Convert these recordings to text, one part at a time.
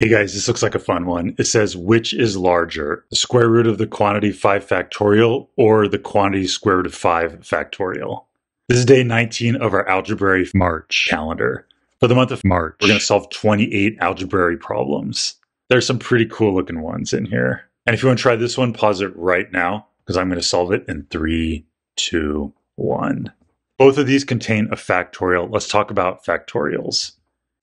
Hey guys, this looks like a fun one. It says, which is larger, the square root of the quantity 5 factorial or the quantity square root of 5 factorial? This is day 19 of our algebraic March calendar. For the month of March, we're going to solve 28 algebraic problems. There's some pretty cool looking ones in here. And if you want to try this one, pause it right now because I'm going to solve it in three, two, one. Both of these contain a factorial. Let's talk about factorials.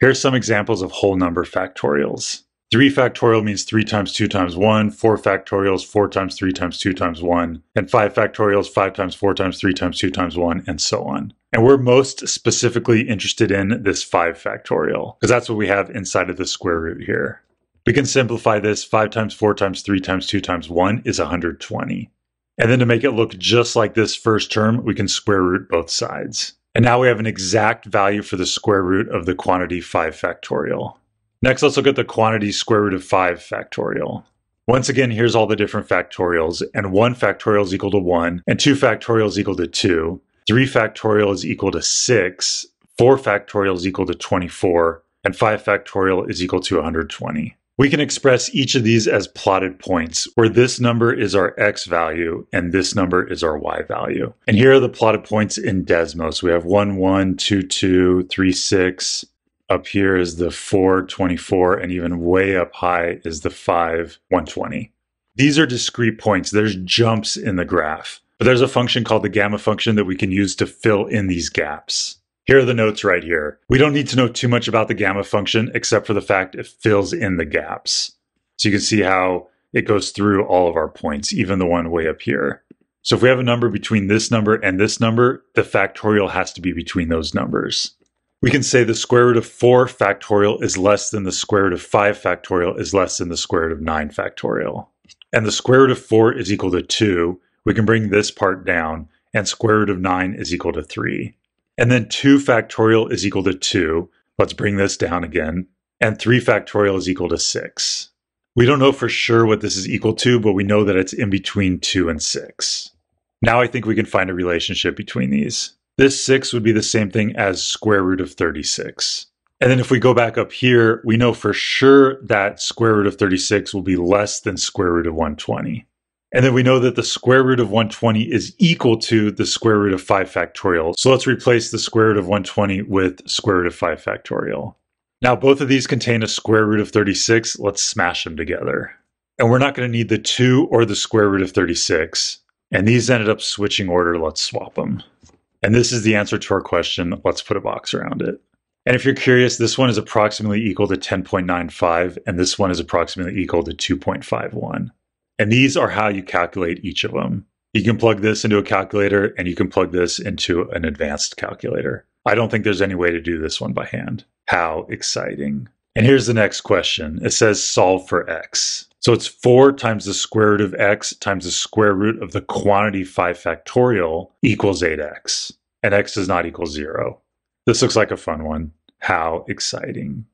Here are some examples of whole number factorials. 3 factorial means 3 times 2 times 1, 4 factorial is 4 times 3 times 2 times 1, and 5 factorial is 5 times 4 times 3 times 2 times 1, and so on. And we're most specifically interested in this 5 factorial, because that's what we have inside of the square root here. We can simplify this 5 times 4 times 3 times 2 times 1 is 120. And then to make it look just like this first term, we can square root both sides. And now we have an exact value for the square root of the quantity 5 factorial. Next, let's look at the quantity square root of 5 factorial. Once again, here's all the different factorials, and 1 factorial is equal to 1, and 2 factorial is equal to 2, 3 factorial is equal to 6, 4 factorial is equal to 24, and 5 factorial is equal to 120. We can express each of these as plotted points, where this number is our x value and this number is our y value. And here are the plotted points in Desmos. We have 1, 1, 2, 2, 3, 6. Up here is the 4, 24, and even way up high is the 5, 120. These are discrete points. There's jumps in the graph. But there's a function called the gamma function that we can use to fill in these gaps. Here are the notes right here. We don't need to know too much about the gamma function except for the fact it fills in the gaps. So you can see how it goes through all of our points, even the one way up here. So if we have a number between this number and this number, the factorial has to be between those numbers. We can say the square root of 4 factorial is less than the square root of 5 factorial is less than the square root of 9 factorial. And the square root of 4 is equal to 2. We can bring this part down, and square root of 9 is equal to 3. And then 2 factorial is equal to 2. Let's bring this down again. And 3 factorial is equal to 6. We don't know for sure what this is equal to, but we know that it's in between 2 and 6. Now I think we can find a relationship between these. This 6 would be the same thing as square root of 36. And then if we go back up here, we know for sure that square root of 36 will be less than square root of 120. And then we know that the square root of 120 is equal to the square root of 5 factorial. So let's replace the square root of 120 with square root of 5 factorial. Now both of these contain a square root of 36. Let's smash them together. And we're not going to need the 2 or the square root of 36. And these ended up switching order. Let's swap them. And this is the answer to our question. Let's put a box around it. And if you're curious, this one is approximately equal to 10.95, and this one is approximately equal to 2.51. And these are how you calculate each of them. You can plug this into a calculator and you can plug this into an advanced calculator. I don't think there's any way to do this one by hand. How exciting. And here's the next question. It says solve for x. So it's 4 times the square root of x times the square root of the quantity 5 factorial equals 8x. And x does not equal 0. This looks like a fun one. How exciting.